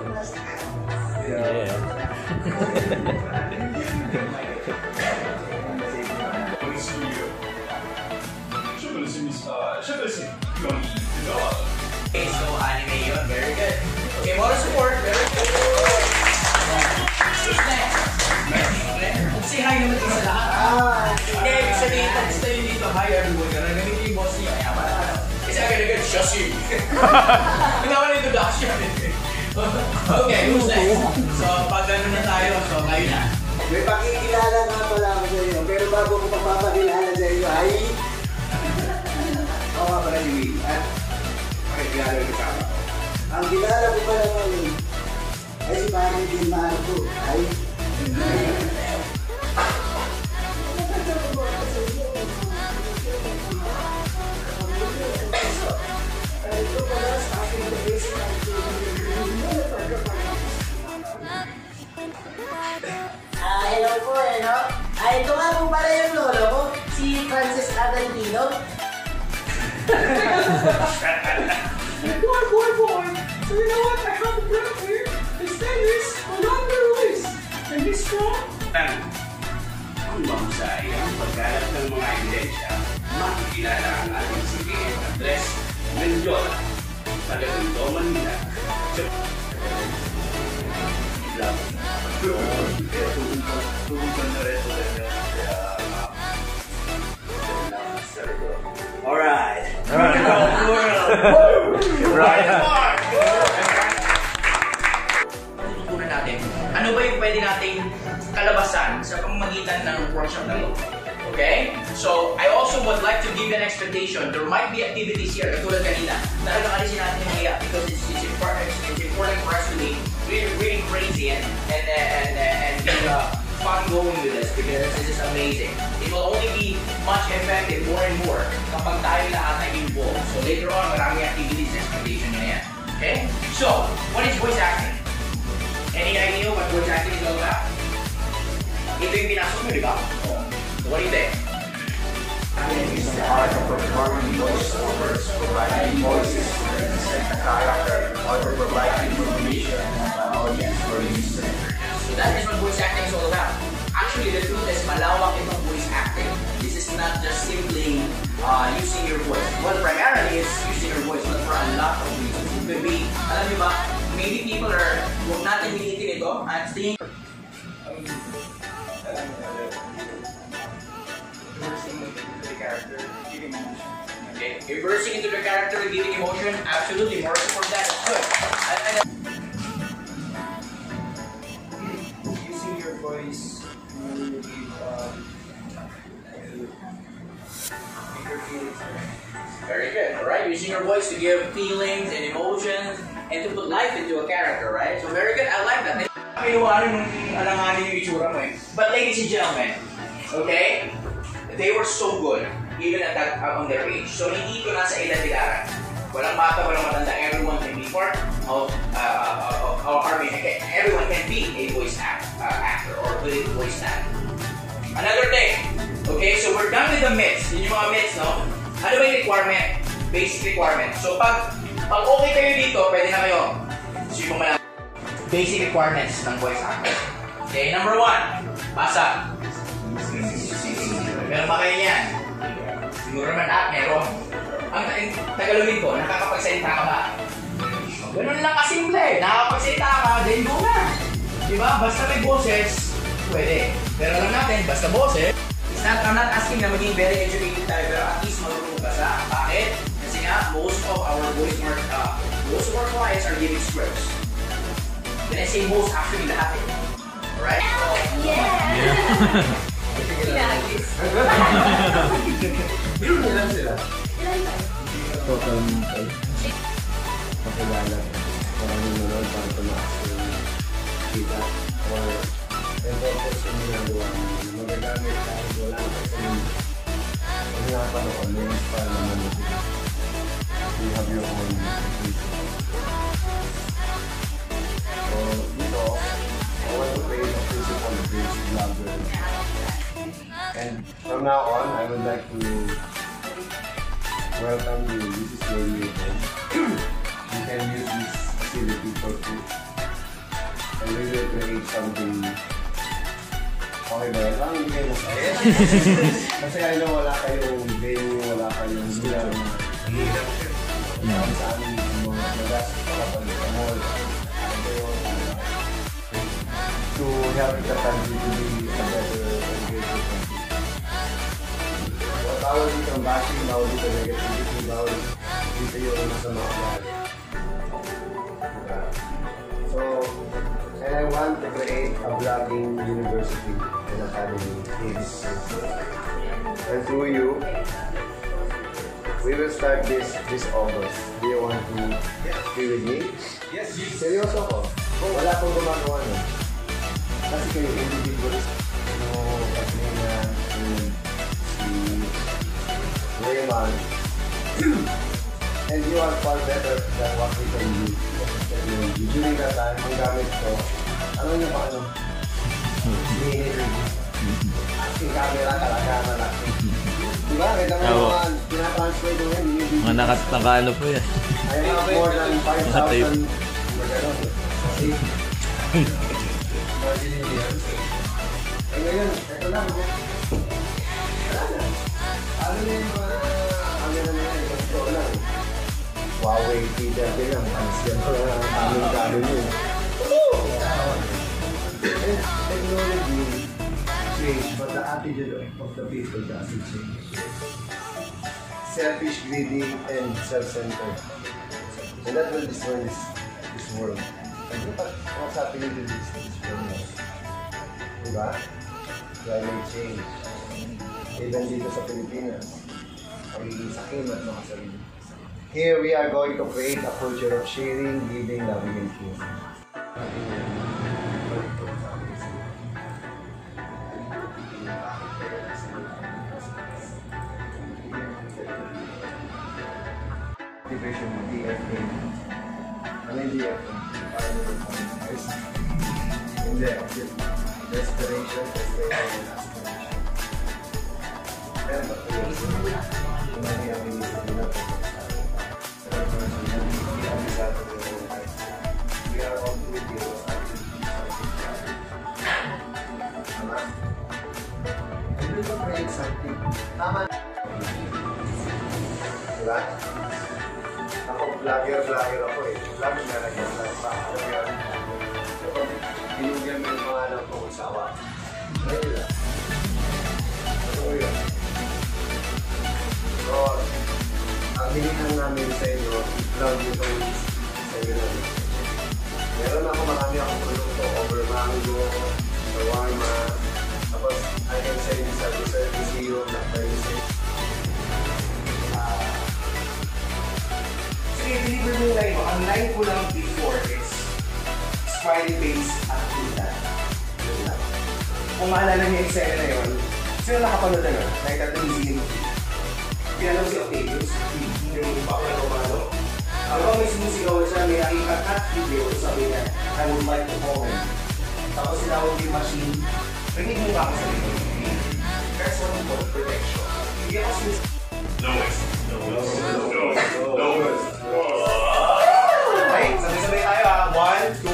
Okay, so anime yun. Very good. Okay, moral support. Very good. Who's next? Say hi naman din sa lahat. Hindi, ibig sabihin, gusto nyo dito, hi everyone. Ganun, gamitin yung boss niya. Kaya para ano. Kasi agad-agad, Shashi. Hindi ako na introduction. Okay, who's next? So, pag gano'n na tayo, so kayo na. May pakikilala nga pala ako sa iyo. Pero bago ko papapakilala sa iyo, ay... Ako nga pala si Will. At pakikilala ko kasama ko. Ang kilala ko pala ngayon ay si Parang Din Marco. Ay... Ah, hello po, ano? Ay, ito nga po pala yung lolo ko, si Francis Adantino. Boy, boy, boy. So you know what? I have a friend here. His name is Orlando Ruiz. And he's from... Ang mahusay ang pagkalat ng mga ebidensya, makikilala ang ating sige at Andres Mendiola, pamamagitan ng workshop na ito? Okay? So, I also would like to give you an expectation. There might be activities here, katulad kanina, talagang alisin natin yung hiya because it's, it's, important, it's important for us to be really, really crazy and, and, uh, fun going with this because this is amazing. It will only be much effective more and more kapag tayo lahat ay involved. So, later on, maraming activities expectation nyo yan. Okay? So, what is voice acting? Any idea what voice acting is all about? Ito yung pinasok mo, di ba? Oh. So what do you think? is the art of performing voiceovers, providing voices to represent a character, or to provide information to an audience for listening. So that is what voice acting is all about. Actually, the truth is, malawak itong voice acting. This is not just simply uh, using your voice. Well, primarily it's using your voice, but for a lot of reasons. It could be, alam niyo ba, maybe people are, huwag natin militin ito, at tingin Okay, reversing into the character, giving emotion, absolutely, more support that is good. Very good, alright? Using your voice to give feelings and emotions and to put life into a character, right? So very good, I like that. Kinuha nung alanganin yung itsura mo eh. But ladies and gentlemen, okay? They were so good, even at that, on their age. So hindi ito nasa edad bilaran. Walang bata, walang matanda. Everyone can be part of, uh, of, of our army. Okay, Everyone can be a voice act, uh, actor or a voice act. Another thing, okay, so we're done with the myths. Yun yung mga myths, no? Ano ba yung requirement? Basic requirement. So pag, pag okay kayo dito, pwede na kayo. So yung mga basic requirements ng voice actor. Okay, number one, basa. Meron ba kayo yan? Siguro naman ah, meron. Ang Tagalogin ko, nakakapagsalita ka ba? Ganun lang kasimple. Nakapagsalita ka, then go na. Di ba? Basta may boses, pwede. Pero alam natin, basta boses, It's not, I'm not asking na maging very educated tayo, pero at least marunong ka sa. Bakit? Kasi nga, most of our voice mark, uh, most of our clients are giving scripts. When I say most, actually lahat eh. Alright? total mental. Makilala. Parang nanonood para tumaas yung kita. Or yung purpose yung ginagawa mo. Magagamit kahit wala ka sa mundo. Pag nakapanood, may inspire naman ito. You have your own vision. So, dito, I want to create a principle of basic vlogger. And from now on, I would like to Welcome you. This is your new home. you can use this facility for food. And we will create something Okay ba? Parang hindi kayo masaya. Kasi I know wala kayong venue, wala kayong lugar na hirap siya. Kung sa amin mga magastos pa kapag sa mall. To help the country to be a better and greater country. Bawal dito ang bashing, bawal dito ang negativity, bawal dito yung masama. Diba? So, and I want to create a blogging university and academy in And through you, we will start this this August. Do you want to be with me? Yes. Seryoso ko. Wala akong gumagawa nun. Kasi kayo individualist. Raymond. And you are far better than what we can do. During that time, ang gamit ko, ano yung pa ano? Asking camera talaga malaki. Diba? Kaya mo yung mga tinatransfer ko yan. yung Mga nakat nakaano po yan. I have more than 5,000 magano. Kasi, imagine nyo yan. Eh ngayon, ito lang. Wala na. Ano na yung mga, ito lang. Huawei Peter din ang pansin ko na ang aming nyo. And technology change, but the attitude of the people doesn't change selfish, greedy, and self-centered. And that will destroy this, this world. And look at what's happening to this, this world now. Diba? Climate change. Even dito sa Pilipinas, Here we are going to create a culture of sharing, giving, loving, and caring. Division of DFA. Ano yung DFA? Paano yung compromise? Hindi. Restoration, and aspiration. Pero yung something. Tama. Diba? Ako, vlogger, vlogger ako eh. Vlogger na lang yan. Pa, alam mo yan. Kapag binugyan mo yung mga anak ko kung sawa. Ayun lang. Ano yun? So, ang hinihan namin sa inyo, vlog nyo itong sa inyo namin. Meron ako marami akong produkto, over mango, shawarma, tapos I can send you sa service zero, black service. Ah, Sige, deliver mo yung line mo. Ang line ko lang before is smiley face at kita. Kung maalala niyo yung eksena na yun, sino nakapanood na nun? Like that easy Pinanong si Octavius, yung papalo-malo. Habang may sumisigaw siya, may nakita cut video, sabi niya, I would like to comment. Tapos sinawag yung machine, rinig mo ba ako sa? First one ko, protection. Hindi ako sumis... Okay, sabay-sabay tayo ha. One, two, three, go.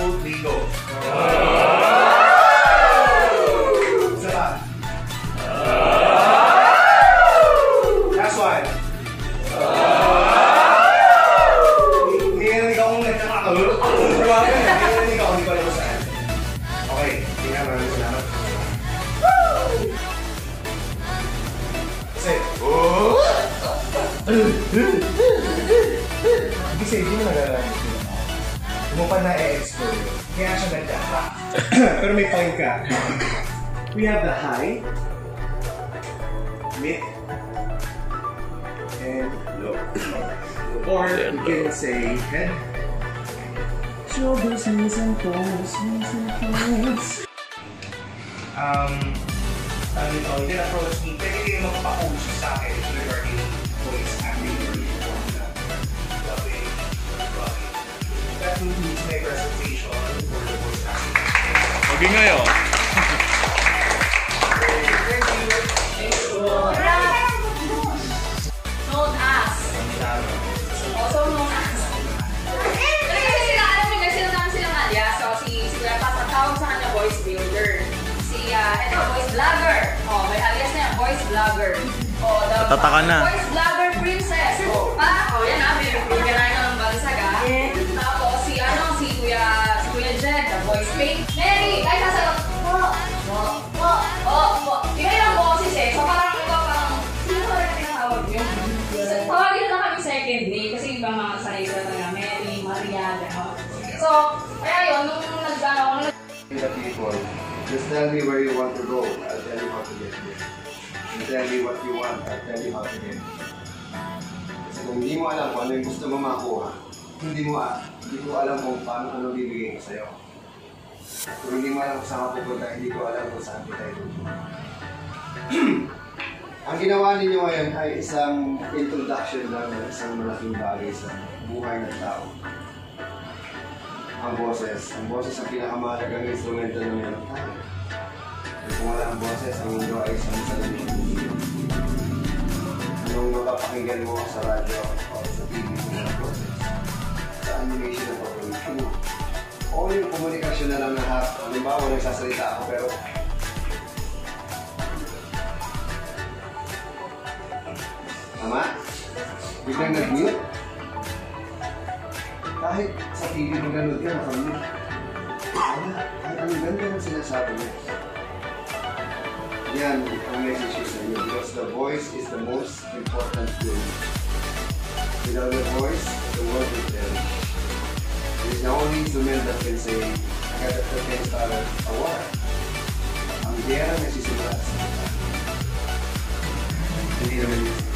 We have the high, mid, and low. Or you can say head, shoulders, knees, and toes, knees and toes. Um, ano ito, hindi na-approach me. Pwede kayo magpa-coach sa akin regarding voice acting or dubbing, dubbing. That concludes my presentation for the voice acting. Okay ngayon. Second name kasi iba mga sanay ko talaga, Mary, Maria, gano'n. So, kaya yun, nung nagkano ako, nung the people. Just tell me where you want to go. I'll tell you how to get there. And tell me what you want. I'll tell you how to get there. Kasi kung hindi mo alam kung ano yung gusto mo makuha, hindi mo ah, hindi ko alam kung paano ko bibigay ko sa'yo. Kung hindi mo alam kung saan ka pupunta, hindi ko alam kung saan kita itutuloy. Ang ginawa ninyo ngayon ay isang introduction lang ng isang malaking bagay sa buhay ng tao ang boses. Ang boses ang pinakamahalagang instrumento ng tao. At kung wala ang boses, ang mundo ay isang salamin. Anong mapapakinggan mo sa radyo o sa TV mo ng boses? Sa animation ng paborito mo? O yung komunikasyon na lang na half. Halimbawa, nagsasalita ako pero Tama? Biglang nag-mute? kahit sa TV mo gano'n ka, nakamute. Wala, kahit anong ganda ng sinasabi mo. Yan ang message sa inyo because the voice is the most important tool. Without the voice, the world will perish. It is the only instrument that can say, I got a can start a war. Ang gera nagsisimula sa. Hindi naman yung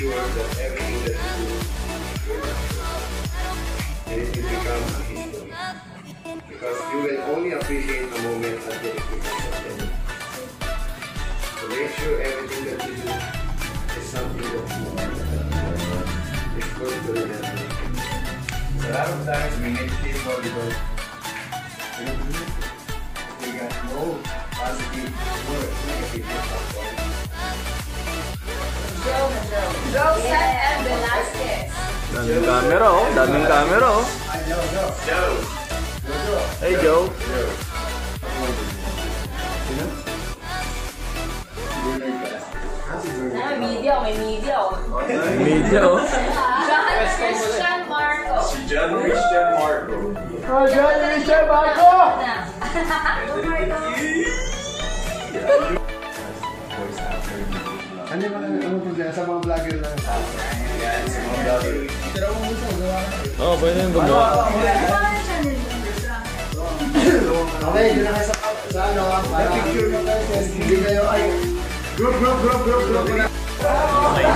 sure that everything that you do natural and it will become a history. Because you will only appreciate the moment until it becomes a memory. So make sure everything that you do is something that you is good to remember. A lot of times we meditate for because we got no positive words, negative Roxanne and Velasquez. Daming camera oh. Daming camera oh. Hey Joe. Ah, media, may media oh. Media oh. John Christian Marco. John Christian Marco. Oh, John Christian Marco! Ano ba ano problema sa mga vlogger lang? Oh, pwede yung gumawa. Okay, doon na kayo sa, sa ano, para picture mo kayo. Hindi kayo ay group, group, group, group, group. Okay,